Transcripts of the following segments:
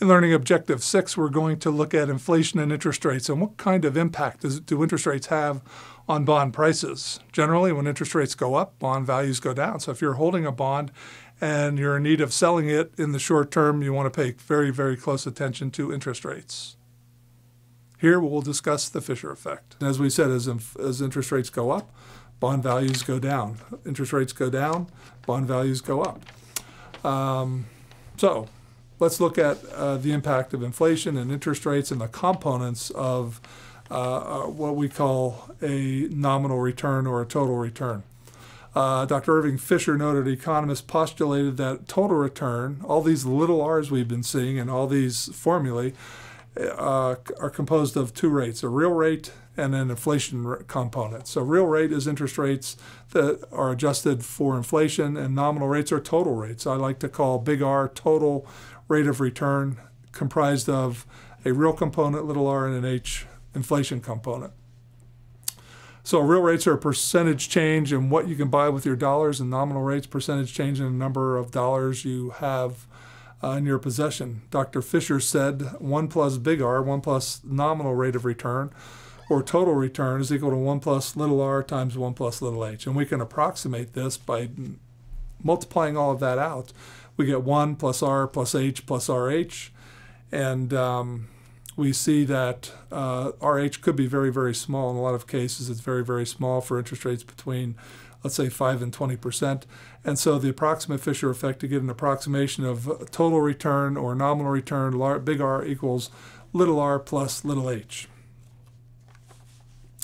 In Learning Objective 6, we're going to look at inflation and interest rates and what kind of impact does, do interest rates have on bond prices. Generally, when interest rates go up, bond values go down. So if you're holding a bond and you're in need of selling it in the short term, you want to pay very, very close attention to interest rates. Here we'll discuss the Fisher effect. As we said, as, as interest rates go up, bond values go down. Interest rates go down, bond values go up. Um, so let's look at uh, the impact of inflation and interest rates and the components of uh, uh what we call a nominal return or a total return. Uh, Dr. Irving Fisher, noted economist, postulated that total return, all these little r's we've been seeing and all these formulae, uh, are composed of two rates a real rate and an inflation component. So, real rate is interest rates that are adjusted for inflation, and nominal rates are total rates. I like to call big R total rate of return, comprised of a real component, little r, and an H inflation component. So real rates are a percentage change in what you can buy with your dollars, and nominal rates percentage change in the number of dollars you have uh, in your possession. Dr. Fisher said 1 plus big R, 1 plus nominal rate of return, or total return is equal to 1 plus little r times 1 plus little h. And we can approximate this by multiplying all of that out. We get 1 plus r plus h plus rh. And um, we see that uh, RH could be very, very small. In a lot of cases, it's very, very small for interest rates between, let's say, 5 and 20 percent. And so the approximate Fisher effect to get an approximation of total return or nominal return, big R equals little r plus little h.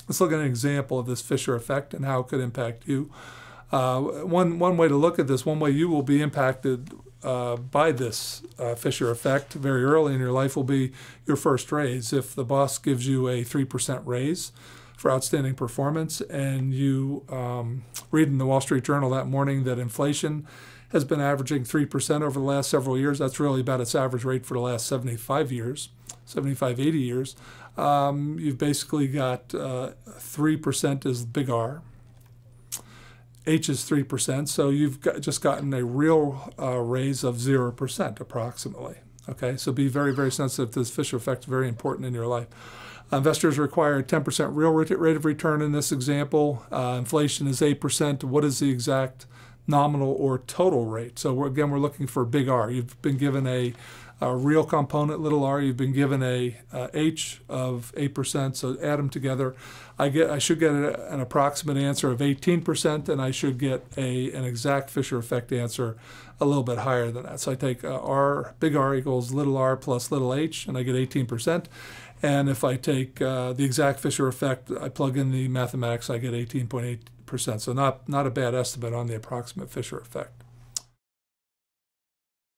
Let's look at an example of this Fisher effect and how it could impact you. Uh, one, one way to look at this, one way you will be impacted uh, by this uh, Fisher effect very early in your life will be your first raise. If the boss gives you a 3% raise for outstanding performance and you um, read in the Wall Street Journal that morning that inflation has been averaging 3% over the last several years, that's really about its average rate for the last 75 years, 75, 80 years. Um, you've basically got uh, 3% is big R, H is 3%, so you've got, just gotten a real uh, raise of 0% approximately. Okay, so be very, very sensitive to this Fisher effect, very important in your life. Investors require a 10% real rate of return in this example. Uh, inflation is 8%. What is the exact nominal or total rate? So we're, again, we're looking for big R. You've been given a a real component, little r, you've been given a, a H of 8%, so add them together. I get, I should get a, an approximate answer of 18%, and I should get a, an exact Fisher effect answer a little bit higher than that. So I take uh, R, big R equals little r plus little h, and I get 18%. And if I take uh, the exact Fisher effect, I plug in the mathematics, I get 18.8%. So not, not a bad estimate on the approximate Fisher effect.